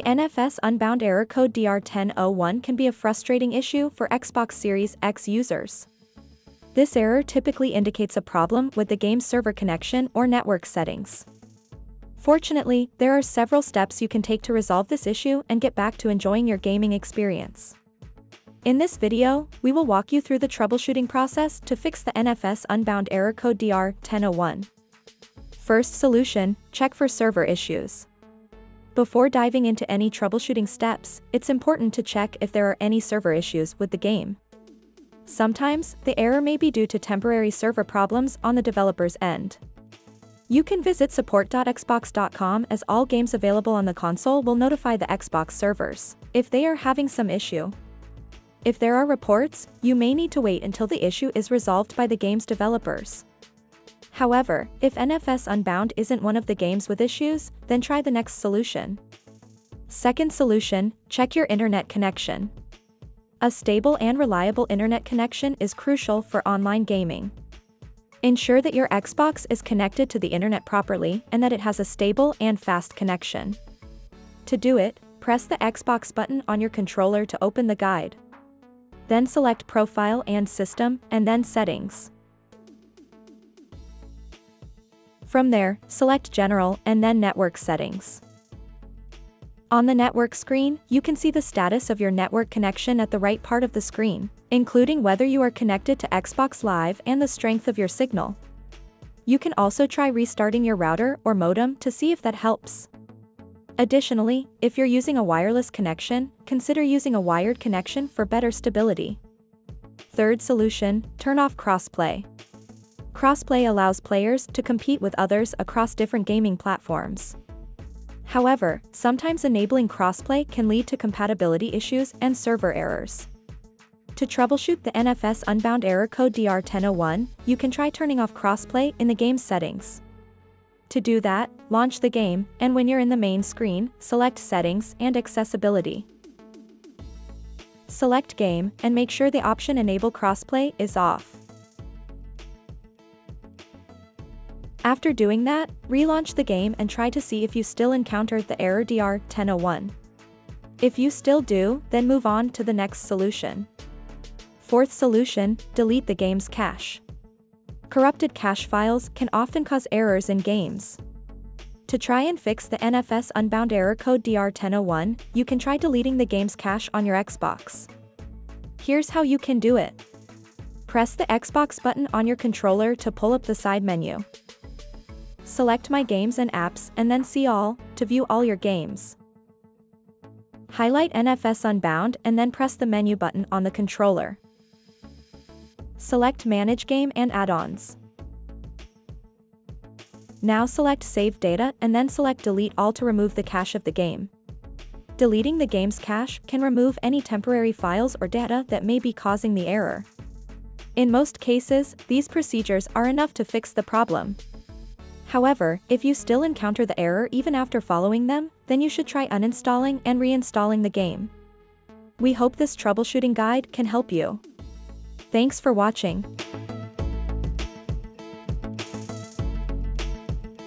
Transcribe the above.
The NFS unbound error code DR1001 can be a frustrating issue for Xbox Series X users. This error typically indicates a problem with the game's server connection or network settings. Fortunately, there are several steps you can take to resolve this issue and get back to enjoying your gaming experience. In this video, we will walk you through the troubleshooting process to fix the NFS unbound error code DR1001. First solution, check for server issues. Before diving into any troubleshooting steps, it's important to check if there are any server issues with the game. Sometimes, the error may be due to temporary server problems on the developer's end. You can visit support.xbox.com as all games available on the console will notify the Xbox servers if they are having some issue. If there are reports, you may need to wait until the issue is resolved by the game's developers. However, if NFS Unbound isn't one of the games with issues, then try the next solution. Second solution, check your internet connection. A stable and reliable internet connection is crucial for online gaming. Ensure that your Xbox is connected to the internet properly and that it has a stable and fast connection. To do it, press the Xbox button on your controller to open the guide. Then select Profile and System, and then Settings. From there, select General and then Network Settings. On the network screen, you can see the status of your network connection at the right part of the screen, including whether you are connected to Xbox Live and the strength of your signal. You can also try restarting your router or modem to see if that helps. Additionally, if you're using a wireless connection, consider using a wired connection for better stability. Third solution, turn off crossplay. Crossplay allows players to compete with others across different gaming platforms. However, sometimes enabling crossplay can lead to compatibility issues and server errors. To troubleshoot the NFS unbound error code DR1001, you can try turning off crossplay in the game's settings. To do that, launch the game, and when you're in the main screen, select Settings and Accessibility. Select Game, and make sure the option Enable Crossplay is off. After doing that, relaunch the game and try to see if you still encountered the error DR1001. If you still do, then move on to the next solution. Fourth solution, delete the game's cache. Corrupted cache files can often cause errors in games. To try and fix the NFS unbound error code DR1001, you can try deleting the game's cache on your Xbox. Here's how you can do it. Press the Xbox button on your controller to pull up the side menu. Select My Games and Apps and then See All, to view all your games. Highlight NFS Unbound and then press the menu button on the controller. Select Manage Game and Add-ons. Now select Save Data and then select Delete All to remove the cache of the game. Deleting the game's cache can remove any temporary files or data that may be causing the error. In most cases, these procedures are enough to fix the problem. However, if you still encounter the error even after following them, then you should try uninstalling and reinstalling the game. We hope this troubleshooting guide can help you. Thanks for watching.